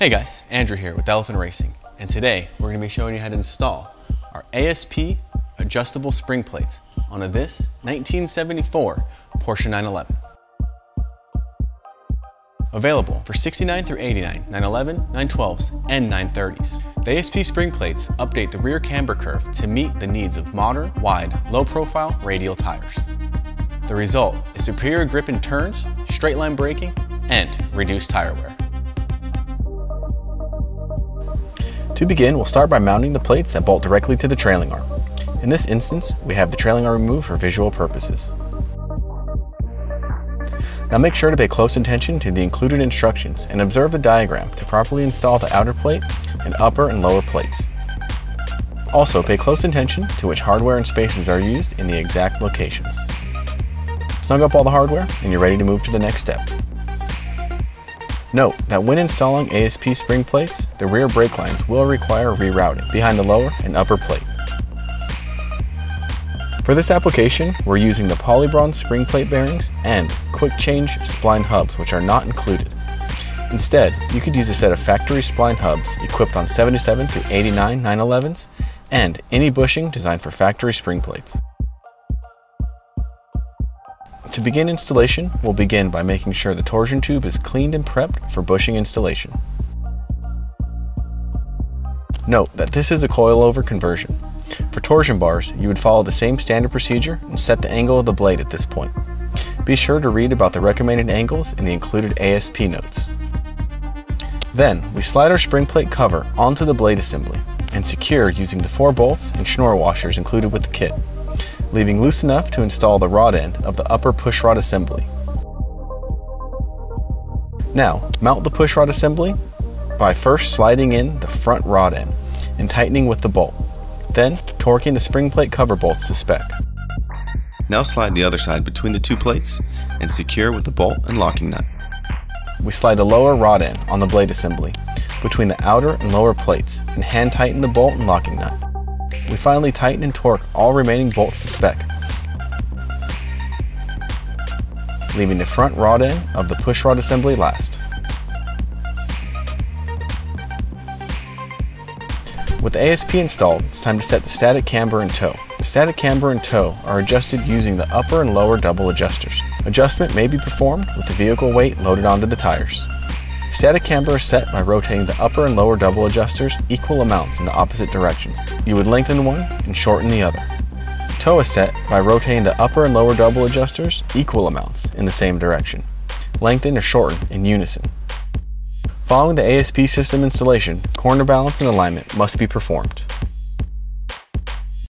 Hey guys, Andrew here with Elephant Racing, and today we're going to be showing you how to install our ASP adjustable spring plates on a this 1974 Porsche 911. Available for 69 through 89, 911, 912s, and 930s. The ASP spring plates update the rear camber curve to meet the needs of modern, wide, low-profile radial tires. The result is superior grip in turns, straight line braking, and reduced tire wear. To begin, we'll start by mounting the plates that bolt directly to the trailing arm. In this instance, we have the trailing arm removed for visual purposes. Now make sure to pay close attention to the included instructions and observe the diagram to properly install the outer plate and upper and lower plates. Also pay close attention to which hardware and spaces are used in the exact locations. Snug up all the hardware and you're ready to move to the next step. Note that when installing ASP spring plates, the rear brake lines will require rerouting behind the lower and upper plate. For this application, we're using the Polybronze spring plate bearings and quick change spline hubs, which are not included. Instead, you could use a set of factory spline hubs equipped on 77 to 89 911s and any bushing designed for factory spring plates. To begin installation, we'll begin by making sure the torsion tube is cleaned and prepped for bushing installation. Note that this is a coilover conversion. For torsion bars, you would follow the same standard procedure and set the angle of the blade at this point. Be sure to read about the recommended angles in the included ASP notes. Then, we slide our spring plate cover onto the blade assembly and secure using the four bolts and schnorr washers included with the kit leaving loose enough to install the rod end of the upper pushrod assembly. Now, mount the pushrod assembly by first sliding in the front rod end and tightening with the bolt, then torquing the spring plate cover bolts to spec. Now slide the other side between the two plates and secure with the bolt and locking nut. We slide the lower rod end on the blade assembly between the outer and lower plates and hand tighten the bolt and locking nut. We finally tighten and torque all remaining bolts to spec, leaving the front rod end of the push rod assembly last. With the ASP installed, it's time to set the static camber and toe. The static camber and toe are adjusted using the upper and lower double adjusters. Adjustment may be performed with the vehicle weight loaded onto the tires. Static camber is set by rotating the upper and lower double adjusters equal amounts in the opposite directions. You would lengthen one and shorten the other. Toe is set by rotating the upper and lower double adjusters equal amounts in the same direction. Lengthen or shorten in unison. Following the ASP system installation, corner balance and alignment must be performed.